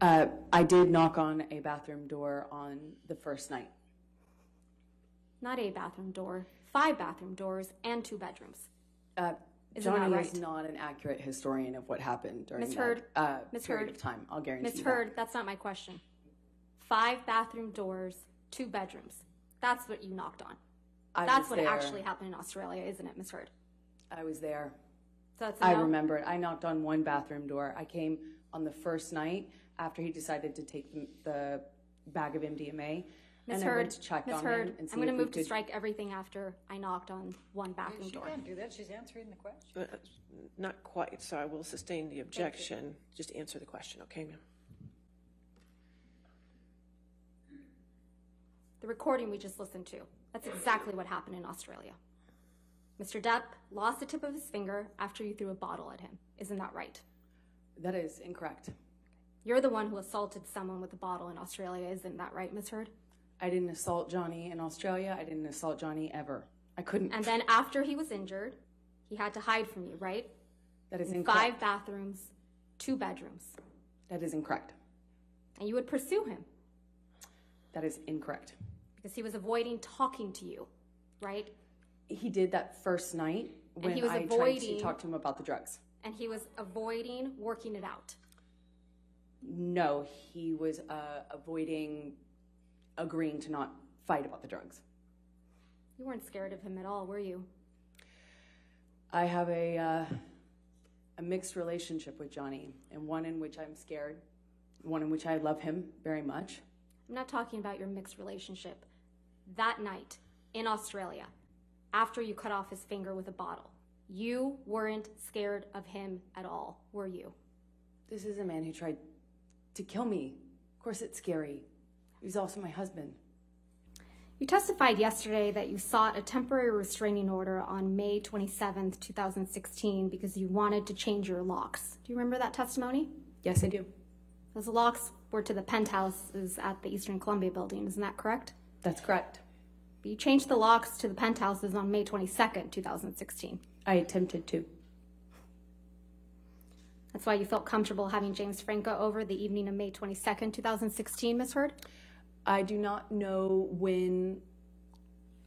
Uh, I did knock on a bathroom door on the first night. Not a bathroom door, five bathroom doors, and two bedrooms. Uh, Isn't that Johnny right? is not an accurate historian of what happened during Ms. that uh, Ms. period Heard, of time. I'll guarantee Ms. that. Heard, that's not my question. Five bathroom doors, two bedrooms. That's what you knocked on. I That's was what there. actually happened in Australia, isn't it, Ms. Heard? I was there. So I no? remember it. I knocked on one bathroom door. I came on the first night after he decided to take the, the bag of MDMA. Ms. and I Heard, went to check Ms. on Heard, him and see I'm going to if we move to could- strike everything after I knocked on one bathroom She door. can't do that, she's answering the question. Uh, Not quite, so I will sustain the objection. Just answer the question, okay, ma'am? The recording we just listened to, that's exactly what happened in Australia. Mr. Depp lost the tip of his finger after you threw a bottle at him. Isn't that right? That is incorrect. You're the one who assaulted someone with a bottle in Australia. Isn't that right, Ms. Heard? I didn't assault Johnny in Australia. I didn't assault Johnny ever. I couldn't. And then after he was injured, he had to hide from you, right? that is In incorrect. five bathrooms, two bedrooms. That is incorrect. And you would pursue him That is incorrect. because he was avoiding talking to you, right? He did that first night when he was I tried to talk to him about the drugs. And he was avoiding working it out. No, he was uh, avoiding agreeing to not fight about the drugs. You weren't scared of him at all, were you? I have a uh, a mixed relationship with Johnny, and one in which I'm scared, one in which I love him very much. I'm not talking about your mixed relationship. That night in Australia, after you cut off his finger with a bottle, you weren't scared of him at all, were you? This is a man who tried to kill me. Of course, it's scary. He's also my husband. You testified yesterday that you sought a temporary restraining order on May 27th, 2016, because you wanted to change your locks. Do you remember that testimony? Yes, I do. Those locks were to the penthouses at the Eastern Columbia building, isn't that correct? That's correct. But you changed the locks to the penthouses on May 22nd, 2016. I attempted to. That's why you felt comfortable having James Franco over the evening of May 22nd, 2016, Ms. Heard? I do not know when.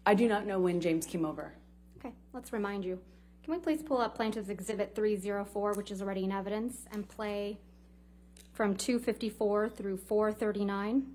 I do not know when James came over. Okay, let's remind you. Can we please pull up Plaintiff's Exhibit 304, which is already in evidence, and play from 254 through 439?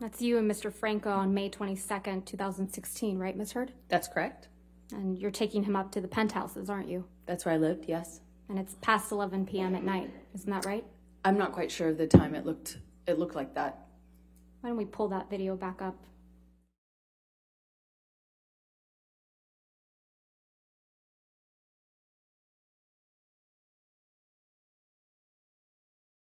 That's you and Mr. Franco on May 22nd, 2016, right, Ms. Heard? That's correct. And you're taking him up to the penthouses, aren't you? That's where I lived. Yes. And it's past 11 p.m. at night, isn't that right? I'm not quite sure of the time. It looked. It looked like that. Why don't we pull that video back up